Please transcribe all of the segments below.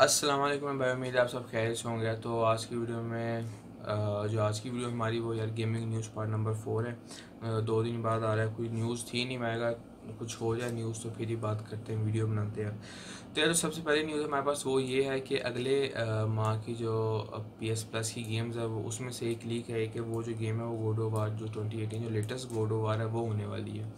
السلام علیکم بھائی امید آپ سب خیر سے ہوں گے۔ تو آج کی ویڈیو میں جو آج کی ویڈیو ہماری، وہ یار gaming news part number four ہے۔ دو دن بعد آ رہا ہے، کوئی نیوز تھی نہیں۔ میں گا کچھ ہو جائے نیوز تو پھر ہی بات کرتے ہیں ویڈیو بناتے ہیں۔ تو یار سب سے پہلے نیوز ہمارے پاس وہ یہ ہے کہ اگلے ماہ کی جو پی ایس پلس کی گیمز ہے وہ اس میں سے ایک لیک ہے کہ وہ جو گیم ہے، وہ گوڈو وار جو ٹوئنٹی ایٹین جو لیٹسٹ گوڈو وار ہے، وہ ہونے والی ہے۔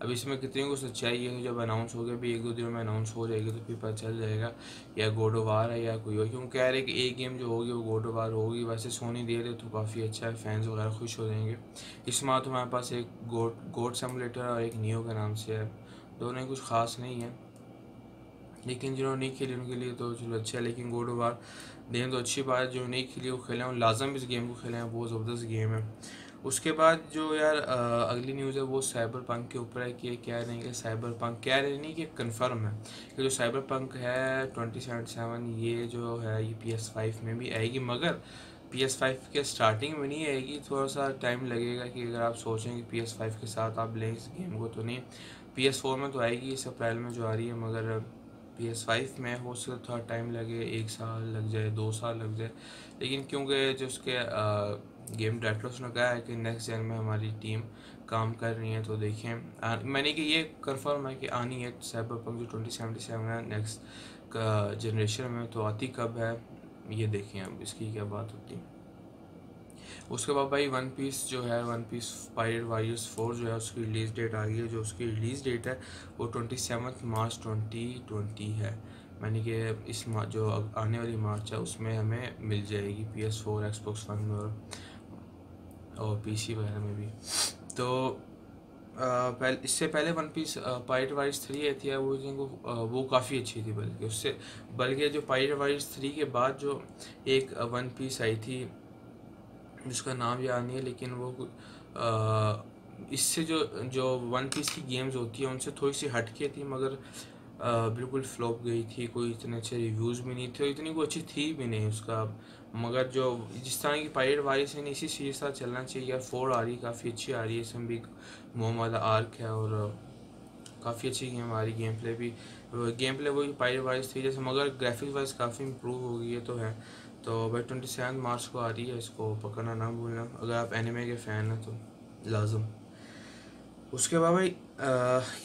اب اس میں کتنی کو سچائی ہے جب اناؤنس ہو گیا بھی ایک دو دنوں میں اناؤنس ہو جائے گی تو پھر پتہ چل جائے گا یا گوڈو وار ہے یا کوئی اور۔ کیوں کہہ رہے کہ ایک گیم جو ہوگی وہ گوڈو وار ہوگی، ویسے سونی دے رہے تو کافی اچھا ہے فینس وغیرہ خوش ہو جائیں گے۔ اس ماہ تو ہمارے پاس ایک گوڈ گوڈ سیمولیٹر اور ایک نیو کے نام سے ہے۔ دونوں ہی کچھ خاص نہیں ہے لیکن جنہوں نے نہیں کھیلی ان کے لیے تو چلو اچھا ہے، لیکن گوڈو وار دیں تو اچھی بات ہے۔ جو نہیں کھیلی وہ کھیلیں ہیں لازم اس گیم کو کھیلیں بہت زبردست گیم ہے۔ اس کے بعد جو یار اگلی نیوز ہے وہ سائبر پنک کے اوپر ہے کہ کہہ رہے ہیں کہ سائبر پنک کہہ رہے نہیں کہ کنفرم ہے کہ جو سائبر پنک ہے ٹوئنٹی سیونٹی سیون یہ جو ہے، یہ پی ایس فائیو میں بھی آئے گی، مگر پی ایس فائیو کے اسٹارٹنگ میں نہیں آئے گی، تھوڑا سا ٹائم لگے گا کہ اگر آپ سوچیں کہ پی ایس فائیو کے ساتھ آپ لیں اس گیم کو تو نہیں۔ پی ایس فور میں تو آئے گی، اس اپریل میں جو آ رہی ہے، مگر پی ایس فائیو میں ہو سکتا تھوڑا ٹائم لگے، ایک سال لگ جائے، دو سال لگ جائے۔ لیکن کیونکہ جو اس کے گیم ڈائریکٹرس نے کہا ہے کہ نیکسٹ جن میں ہماری ٹیم کام کر رہی ہے تو دیکھیں۔ میں نے کہ یہ کنفرم ہے کہ آنی ہے سائبر پنک جو ٹوئنٹی سیونٹی سیون ہے نیکسٹ جنریشن میں تو آتی کب ہے؟ یہ دیکھیں اب اس کی کیا بات ہوتی۔ ہے اس کے بعد بھائی ون پیس جو ہے ون پیس پائر وائرس فور جو ہے، اس کی ریلیز ڈیٹ آ گئی ہے۔ جو اس کی ریلیز ڈیٹ ہے، وہ twenty seventh March twenty twenty ہے۔ میں نے کہ اس جو آنے والی مارچ ہے، اس میں ہمیں مل جائے گی P S four Xbox one اور اور پی سی وغیرہ میں بھی۔ تو پہلے اس سے پہلے one piece pirate warriors three آئی تھی، وہ وہ کافی اچھی تھی بلکہ اس سے، بلکہ جو پائٹ وائرس تھری کے بعد جو ایک ون پیس آئی تھی، جس کا نام یاد نہیں ہے، لیکن وہ اس سے جو جو ون پیس کی گیمز ہوتی ہیں، ان سے تھوڑی سی ہٹ کے تھی، مگر بالکل فلوپ گئی تھی، کوئی اتنے اچھے ریویوز بھی نہیں تھے اور اتنی کوئی اچھی تھی بھی نہیں اس کا۔ مگر جو جس طرح کی پائریٹ وائرس ہے اسی چیز ساتھ چلنا چاہیے۔ یار فور آ رہی، کافی اچھی آ رہی ہے۔ اس میں بھی محمد آرک ہے اور کافی اچھی گیم آ رہی گیم پلے بھی۔ گیم پلے وہی پائریٹ وائرس تھی جیسے، مگر گرافکس وائز کافی امپروو ہو گئی ہے تو ہے۔ تو بھائی ٹوئنٹی سیون مارچ کو آ رہی ہے، اس کو پکڑنا نہ بھولنا۔ اگر آپ اینیمے کے فین ہیں تو لازم۔ اس کے بعد بھائی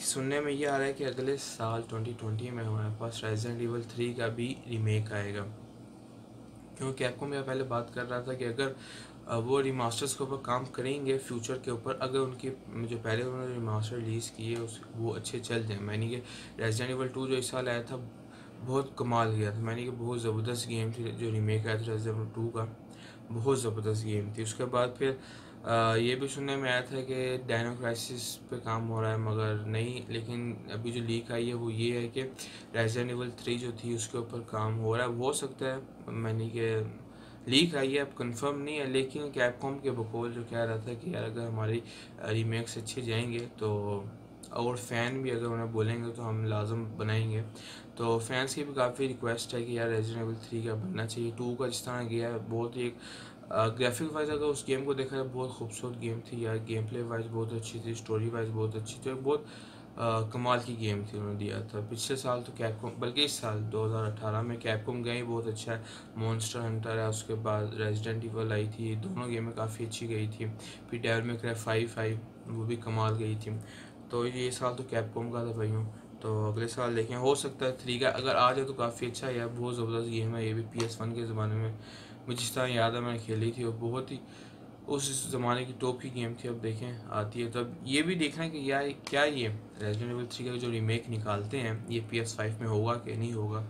سننے میں یہ آ رہا ہے کہ اگلے سال ٹوئنٹی ٹوئنٹی میں ہمارے پاس ریزنٹ ایول تھری کا بھی ریمیک آئے گا۔ کیونکہ آپ کو میں پہلے بات کر رہا تھا کہ اگر وہ ریماسٹرس کے اوپر کام کریں گے فیوچر کے اوپر، اگر ان کی، جو پہلے انہوں نے ریماسٹر ریلیز کیے اس، وہ اچھے چل جائیں۔ میں نے کہ ریزنٹ ایول ٹو جو اس سال آیا تھا، بہت کمال گیا تھا۔ میں نے کہ بہت زبردست گیم تھی جو ریمیک آیا تھا ریزنٹ ایول ٹو کا۔ بہت زبردست گیم تھی۔ اس کے بعد پھر یہ بھی سننے میں آیا تھا کہ ڈائنو کرائسس پہ کام ہو رہا ہے، مگر نہیں، لیکن ابھی جو لیک آئی ہے وہ یہ ہے کہ ریزن ایول تھری جو تھی، اس کے اوپر کام ہو رہا ہے۔ ہو سکتا ہے، میں نے کہ لیک آئی ہے، اب کنفرم نہیں ہے، لیکن کیپ کام کے بقول جو کہہ رہا تھا کہ یار اگر ہماری ریمیکس اچھے جائیں گے تو اور فین بھی اگر انہیں بولیں گے تو ہم لازم بنائیں گے۔ تو فینس کی بھی کافی ریکویسٹ ہے کہ یار ایول تھری کا بننا چاہیے۔ ٹو کا جس طرح گیا ہے، بہت ایک گرافک وائز اگر اس گیم کو دیکھا جائے، بہت خوبصورت گیم تھی۔ یا گیم پلے وائز بہت اچھی تھی اسٹوری وائز بہت اچھی تھی اور بہت کمال کی گیم تھی انہوں نے دیا تھا۔ پچھلے سال تو کیپ کوم بلکہ اس سال دو ہزار اٹھارہ میں کیپ کوم گئی بہت اچھا ہے۔ مونسٹر ہنٹر ہے، اس کے بعد ریزیڈنٹ ایول آئی تھی۔ دونوں گیمیں کافی اچھی گئی تھی۔ پھر ڈیول میں کرے فائیو فائیو وہ بھی کمال گئی تھی۔ تو یہ سال تو کیپ کوم کا تھا بھائیوں، تو اگلے سال دیکھیں، ہو سکتا ہے تھری کا، اگر آ جائے تو کافی اچھا ہے بہت زبردست گیم ہے، یہ بھی پی ایس ون کے زمانے میں۔ مجھے جس طرح یاد ہے، میں نے کھیلی تھی اور بہت ہی اس زمانے کی ٹاپ کی گیم تھی، اب دیکھیں آتی ہے۔ تو اب یہ بھی دیکھنا ہے کہ یار کیا یہ ریزڈنٹ ایول تھری کا جو ریمیک نکالتے ہیں، یہ پی ایس فائیو میں ہوگا کہ نہیں ہوگا؟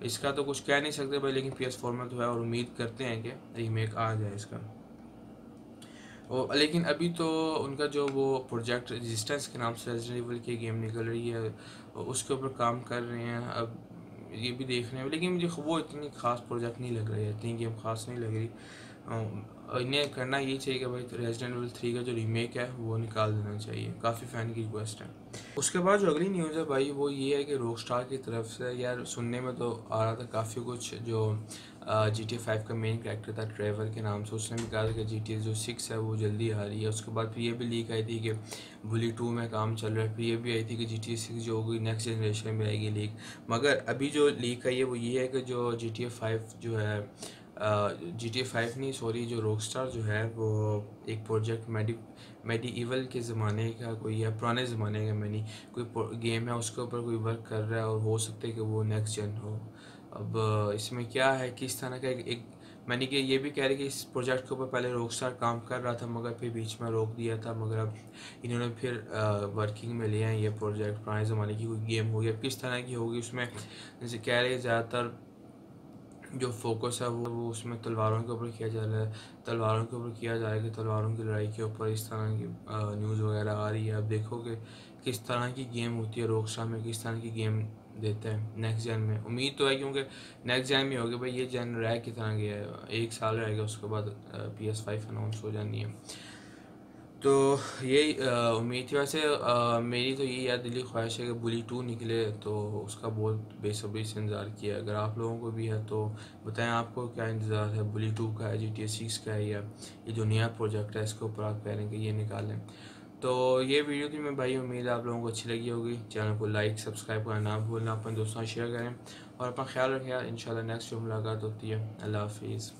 اس کا تو کچھ کہہ نہیں سکتے بھائی، لیکن پی ایس فور میں تو ہے اور امید کرتے ہیں کہ ریمیک آ جائے اس کا۔ لیکن ابھی تو ان کا جو وہ پروجیکٹ ریزسٹنس کے نام سے ریزن ایول کی گیم نکل رہی ہے، اس کے اوپر کام کر رہے ہیں۔ اب یہ بھی دیکھ رہے ہیں، لیکن مجھے وہ اتنی خاص پروجیکٹ نہیں لگ رہی ہے اتنی گیم خاص نہیں لگ رہی۔ ہاں۔ انہیں کرنا یہ چاہیے کہ بھائی ریزیڈنٹ ایول تھری کا جو ریمیک ہے وہ نکال دینا چاہیے۔ کافی فین کی ریکویسٹ ہے۔ اس کے بعد جو اگلی نیوز ہے بھائی وہ یہ ہے کہ روک اسٹار کی طرف سے، یار سننے میں تو آ رہا تھا کافی کچھ جو جی ٹی اے فائیو کا مین کریکٹر تھا ٹریور کے نام سے، اس نے بھی کہا تھا کہ جی ٹی جو سکس ہے وہ جلدی آ رہی ہے۔ اس کے بعد پھر یہ بھی لیک آئی تھی کہ بلی ٹو میں کام چل رہا ہے۔ پھر یہ بھی آئی تھی کہ جی ٹی سکس جو ہوگی نیکسٹ جنریشن میں آئے گی لیک مگر ابھی جو لیک آئی ہے وہ یہ ہے کہ جو جی ٹی اے فائیو جو ہے جی ٹی اے فائیو نہیں، سوری، جو روک اسٹار جو ہے، وہ ایک پروجیکٹ میڈی میڈی ایول کے زمانے کا کوئی ہے، پرانے زمانے کا میں نہیں، کوئی گیم ہے، اس کے اوپر کوئی ورک کر رہا ہے اور ہو سکتا ہے کہ وہ نیکسٹ جن ہو۔ اب اس میں کیا ہے کس طرح کا ایک میں نے کہ یہ بھی کہہ رہے کہ اس پروجیکٹ کے اوپر پہلے روک اسٹار کام کر رہا تھا، مگر پھر بیچ میں روک دیا تھا، مگر اب انہوں نے پھر ورکنگ میں لیا ہیں یہ پروجیکٹ پرانے زمانے کی کوئی گیم ہوگی۔ اب کس طرح کی ہوگی، اس میں جیسے کہہ رہے زیادہ تر جو فوکس ہے وہ اس میں تلواروں کے اوپر کیا جا رہا ہے۔ تلواروں کے اوپر کیا جائے کہ تلواروں کی لڑائی کے اوپر اس طرح کی نیوز وغیرہ آ رہی ہے۔ اب دیکھو کہ کس طرح کی گیم ہوتی ہے روک اسٹار میں، کس طرح کی گیم دیتے ہیں نیکسٹ جن میں۔ امید تو ہے کیونکہ نیکسٹ جن میں ہوگی بھائی، یہ جن رہ کتنا گیا ہے؟ ایک سال رہے گا اس کے بعد پی ایس فائیو اناؤنس ہو جانی ہے۔ تو یہی امید تھی ویسے میری تو یہی یاد دلی خواہش ہے کہ بلی ٹو نکلے، تو اس کا بہت بے صبری سے انتظار کیا۔ اگر آپ لوگوں کو بھی ہے تو بتائیں آپ کو کیا انتظار ہے؟ بلی ٹو کا ہے جی ٹی ایس سکس کا ہے، یا یہ جو نیا پروجیکٹ ہے، اس کے اوپر آپ کہہ رہے ہیں کہ یہ نکالیں۔ تو یہ ویڈیو تھی، میں بھائی، امید آپ لوگوں کو اچھی لگی ہوگی۔ چینل کو لائک، سبسکرائب کرنا نہ بھولنا، اپنے دوستوں شیئر کریں اور اپنا خیال رکھیں۔ ان شاء اللہ نیکسٹ جو ملاقات ہوتی ہے، اللہ حافظ۔